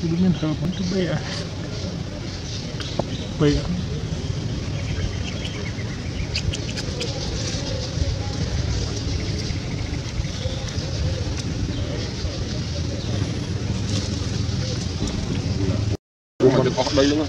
兄弟们，好，准备啊，备啊！准备跑哪一路？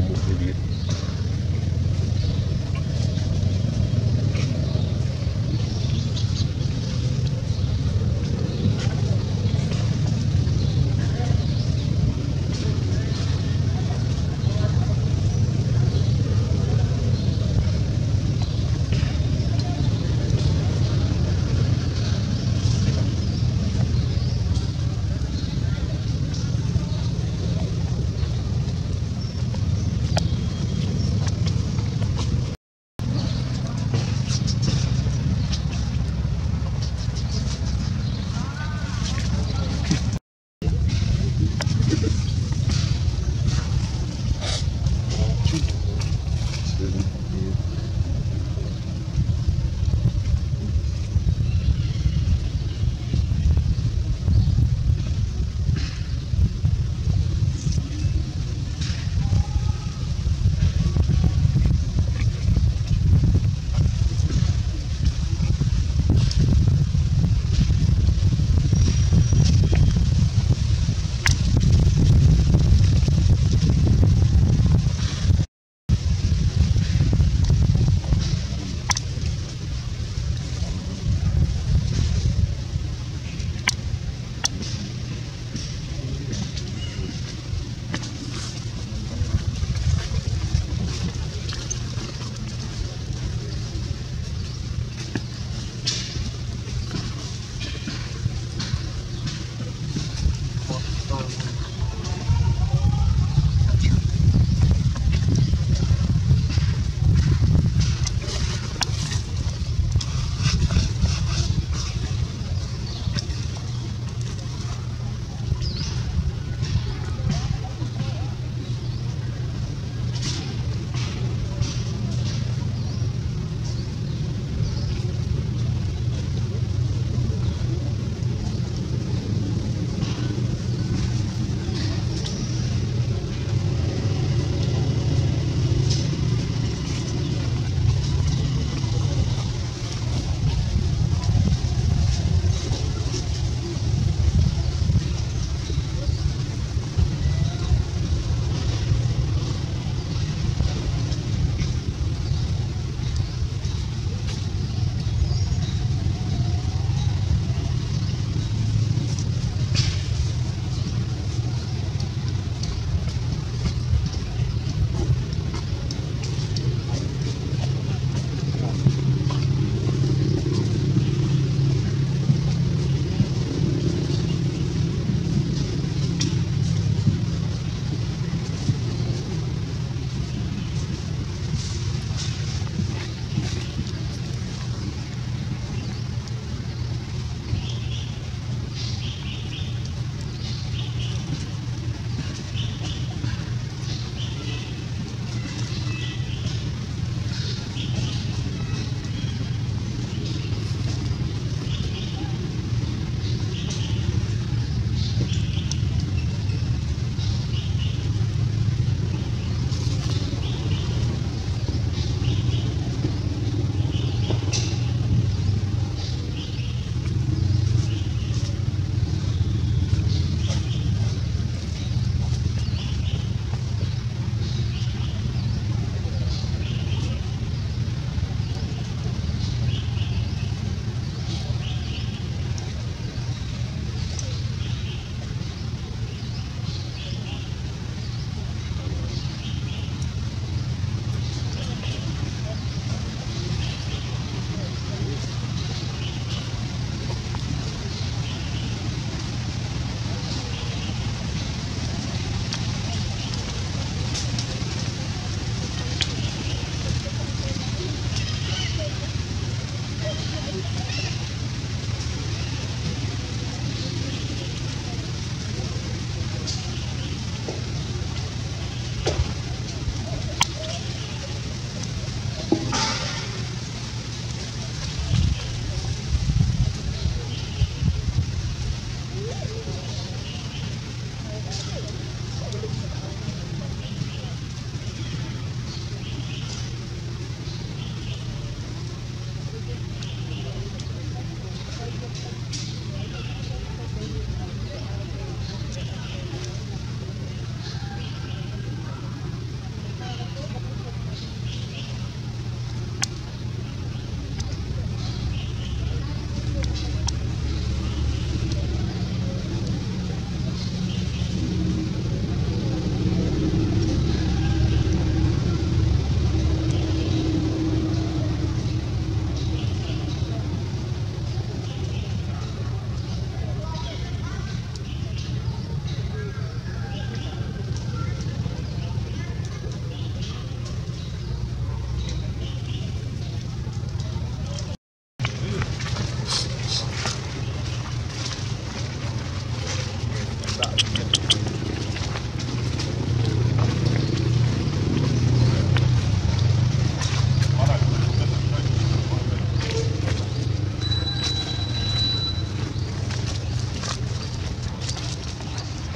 Gracias. vivir.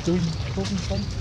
durchgucken kann?